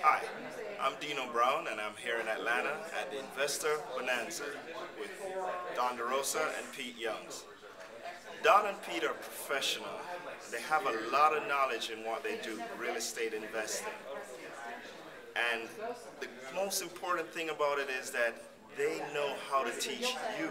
Hi, I'm Dino Brown and I'm here in Atlanta at the Investor Bonanza with Don DeRosa and Pete Youngs. Don and Pete are professional. They have a lot of knowledge in what they do, real estate investing. And the most important thing about it is that they know how to teach you